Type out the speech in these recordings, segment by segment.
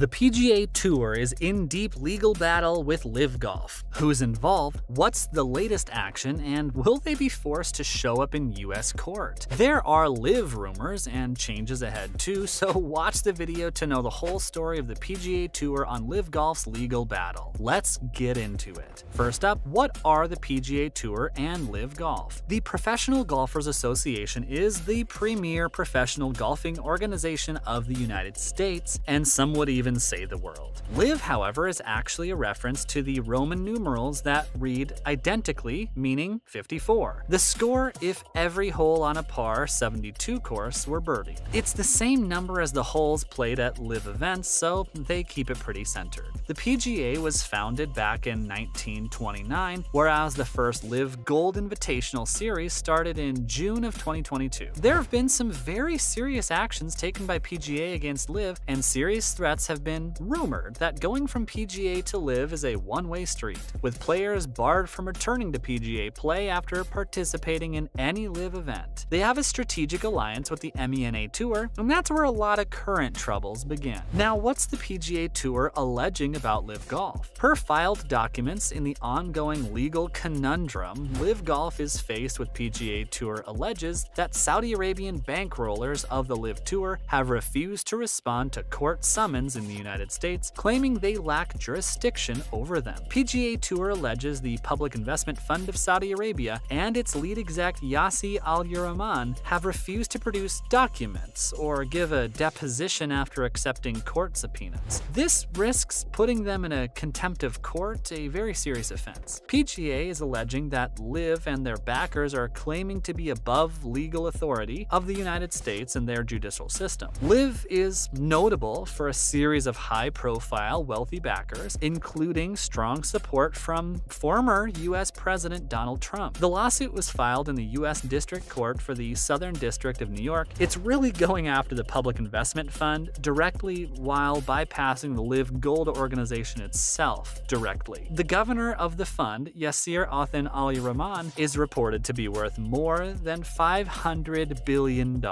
The PGA Tour is in deep legal battle with LIV Golf. Who's involved? What's the latest action? And will they be forced to show up in US court? There are LIV rumors and changes ahead too, so watch the video to know the whole story of the PGA Tour on LIV Golf's legal battle. Let's get into it. First up, what are the PGA Tour and LIV Golf? The Professional Golfers Association is the premier professional golfing organization of the United States, and some would even say the world. LIV, however, is actually a reference to the Roman numerals that read identically, meaning 54. The score if every hole on a par 72 course were birdie. It's the same number as the holes played at LIV events, so they keep it pretty centered. The PGA was founded back in 1929, whereas the first LIV Golf Invitational Series started in June of 2022. There have been some very serious actions taken by PGA against LIV, and serious threats have been rumored that going from PGA to LIV is a one-way street, with players barred from returning to PGA play after participating in any LIV event. They have a strategic alliance with the MENA Tour, and that's where a lot of current troubles begin. Now, what's the PGA Tour alleging about LIV Golf? Per filed documents in the ongoing legal conundrum, LIV Golf is faced with PGA Tour alleges that Saudi Arabian bankrollers of the LIV Tour have refused to respond to court summons in the United States, claiming they lack jurisdiction over them. PGA Tour alleges the Public Investment Fund of Saudi Arabia and its lead exec Yasir Al-Rumayyan have refused to produce documents or give a deposition after accepting court subpoenas. This risks putting them in a contempt of court, a very serious offense. PGA is alleging that LIV and their backers are claiming to be above legal authority of the United States and their judicial system. LIV is notable for a series of high profile, wealthy backers, including strong support from former U.S. President Donald Trump. The lawsuit was filed in the U.S. District Court for the Southern District of New York. It's really going after the Public Investment Fund directly while bypassing the LIV Golf organization itself directly. The governor of the fund, Yasir Othman Al-Rumayyan, is reported to be worth more than $500 billion.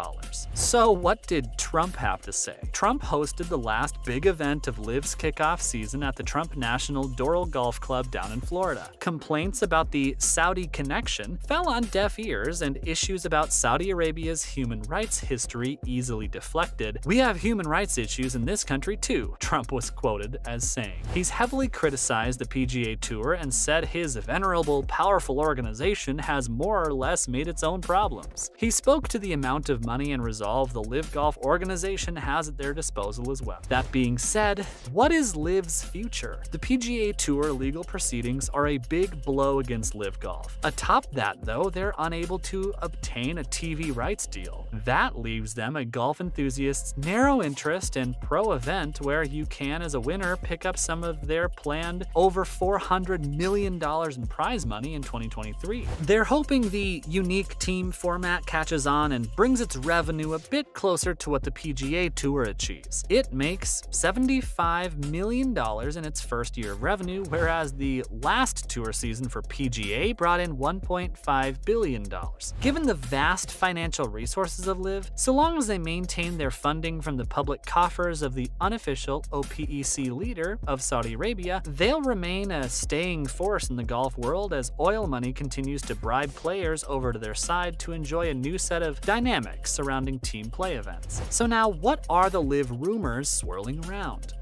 So, what did Trump have to say? Trump hosted the last big event of LIV's kickoff season at the Trump National Doral Golf Club down in Florida. Complaints about the Saudi connection fell on deaf ears, and issues about Saudi Arabia's human rights history easily deflected. We have human rights issues in this country too, Trump was quoted as saying. He's heavily criticized the PGA Tour and said his venerable, powerful organization has more or less made its own problems. He spoke to the amount of money and resolve the LIV Golf organization has at their disposal as well. That being said, what is LIV's future? The PGA Tour legal proceedings are a big blow against LIV Golf. Atop that, though, they're unable to obtain a TV rights deal. That leaves them a golf enthusiast's narrow interest and pro event where you can, as a winner, pick up some of their planned over $400 million in prize money in 2023. They're hoping the unique team format catches on and brings its revenue a bit closer to what the PGA Tour achieves. It makes $75 million in its first year of revenue, whereas the last tour season for PGA brought in $1.5 billion. Given the vast financial resources of LIV, so long as they maintain their funding from the public coffers of the unofficial OPEC leader of Saudi Arabia, they'll remain a staying force in the golf world as oil money continues to bribe players over to their side to enjoy a new set of dynamics surrounding team play events. So now, what are the LIV rumors swirling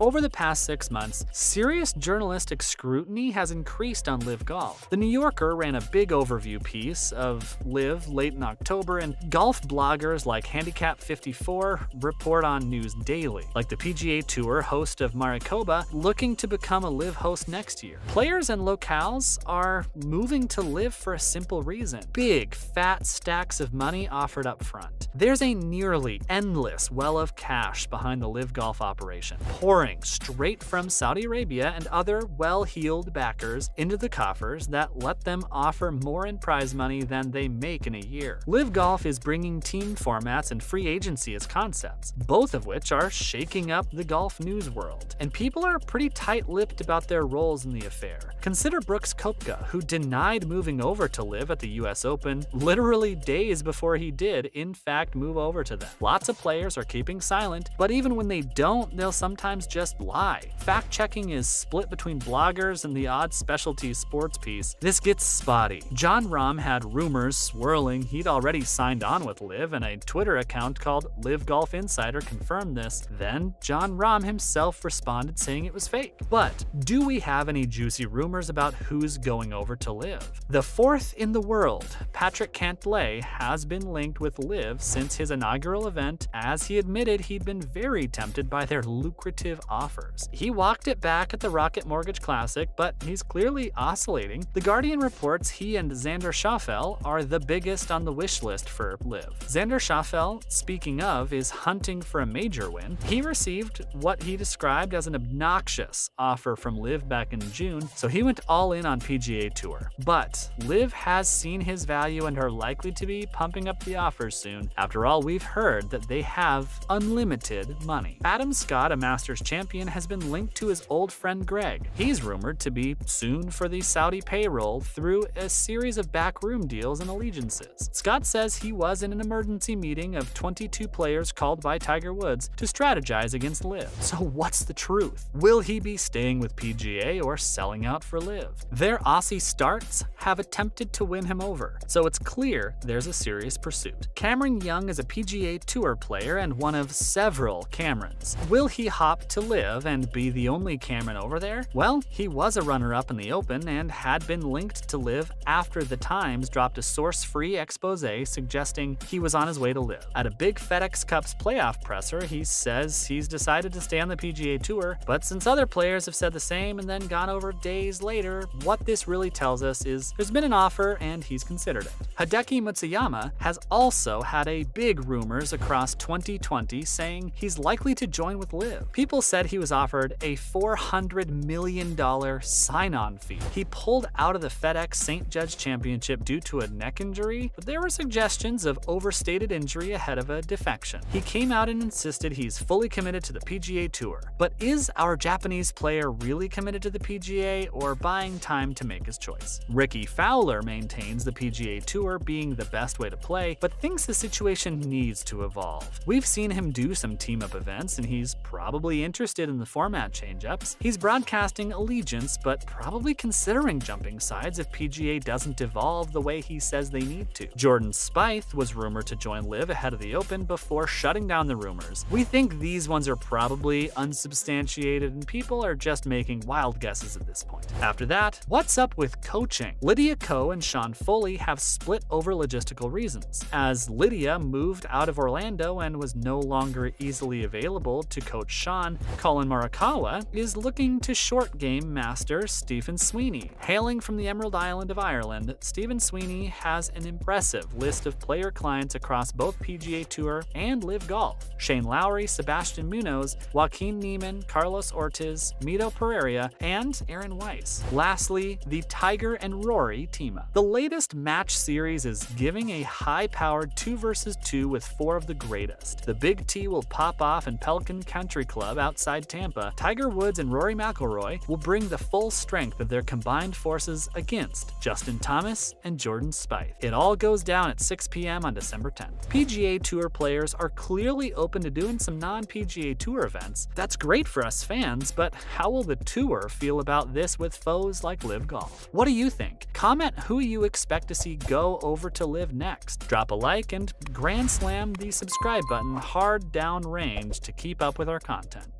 Over the past six months, serious journalistic scrutiny has increased on LIV Golf. The New Yorker ran a big overview piece of LIV late in October, and golf bloggers like Handicap54 report on news daily, like the PGA Tour host of Maricopa looking to become a LIV host next year. Players and locales are moving to LIV for a simple reason big, fat stacks of money offered up front. There's a nearly endless well of cash behind the LIV Golf operation, pouring straight from Saudi Arabia and other well heeled backers into the coffers that let them offer more in prize money than they make in a year. LIV Golf is bringing team formats and free agency as concepts, both of which are shaking up the golf news world. And people are pretty tight lipped about their roles in the affair. Consider Brooks Koepka, who denied moving over to LIV at the US Open literally days before he did, in fact, move over to them. Lots of players are keeping silent, but even when they don't, they'll sometimes just lie. Fact checking is split between bloggers and the odd specialty sports piece. This gets spotty. Jon Rahm had rumors swirling he'd already signed on with LIV, and a Twitter account called LIV Golf Insider confirmed this. Then Jon Rahm himself responded saying it was fake. But do we have any juicy rumors about who's going over to LIV? The fourth in the world, Patrick Cantlay, has been linked with LIV since his inaugural event, as he admitted he'd been very tempted by their lucrative offers. He walked it back at the Rocket Mortgage Classic, but he's clearly oscillating. The Guardian reports he and Xander Schauffele are the biggest on the wish list for LIV. Xander Schauffele, speaking of, is hunting for a major win. He received what he described as an obnoxious offer from LIV back in June, so he went all in on PGA Tour. But LIV has seen his value and are likely to be pumping up the offers soon. After all, we've heard that they have unlimited money. Adam Scott, a Masters champion, has been linked to his old friend Greg. He's rumored to be soon for the Saudi payroll through a series of backroom deals and allegiances. Scott says he was in an emergency meeting of 22 players called by Tiger Woods to strategize against LIV. So what's the truth? Will he be staying with PGA or selling out for LIV? Their Aussie starts have attempted to win him over, so it's clear there's a serious pursuit. Cameron Young is a PGA Tour player and one of several Camerons. Will he hop to LIV and be the only Cameron over there? Well, he was a runner-up in the Open and had been linked to LIV after the Times dropped a source-free expose suggesting he was on his way to LIV. At a big FedEx Cups playoff presser, he says he's decided to stay on the PGA Tour, but since other players have said the same and then gone over days later, what this really tells us is there's been an offer and he's considered it. Hideki Matsuyama has also had a big rumors across 2020 saying he's likely to join with LIV. People said he was offered a $400 million sign-on fee. He pulled out of the FedEx St. Jude Championship due to a neck injury, but there were suggestions of overstated injury ahead of a defection. He came out and insisted he's fully committed to the PGA Tour. But is our Japanese player really committed to the PGA or buying time to make his choice? Rickie Fowler maintains the PGA Tour being the best way to play, but thinks the situation needs to evolve. We've seen him do some team-up events, and he's probably interested in the format change-ups. He's broadcasting allegiance, but probably considering jumping sides if PGA doesn't evolve the way he says they need to. Jordan Spieth was rumored to join LIV ahead of the Open before shutting down the rumors. We think these ones are probably unsubstantiated and people are just making wild guesses at this point. After that, what's up with coaching? Lydia Ko and Sean Foley have split over logistical reasons. As Lydia moved out of Orlando and was no longer easily available to coach Sean, Collin Morikawa is looking to short game master Stephen Sweeney. Hailing from the Emerald Island of Ireland, Stephen Sweeney has an impressive list of player clients across both PGA Tour and LIV Golf. Shane Lowry, Sebastian Munoz, Joaquin Niemann, Carlos Ortiz, Mito Pereira, and Aaron Wise. Lastly, the Tiger and Rory team up. The latest match series is giving a high-powered 2 versus 2 with four of the greatest. The Big T will pop off in Pelican Country Club outside Tampa. Tiger Woods and Rory McIlroy will bring the full strength of their combined forces against Justin Thomas and Jordan Spieth. It all goes down at 6 p.m. on December 10th. PGA Tour players are clearly open to doing some non-PGA Tour events. That's great for us fans, but how will the tour feel about this with foes like LIV Golf? What do you think? Comment who you expect to see go over to LIV next. Drop a like and grand slam the subscribe button hard down range to keep up with our content.